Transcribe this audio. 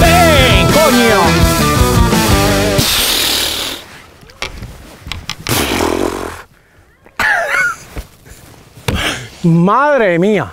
¡Ven, coño! Madre mía.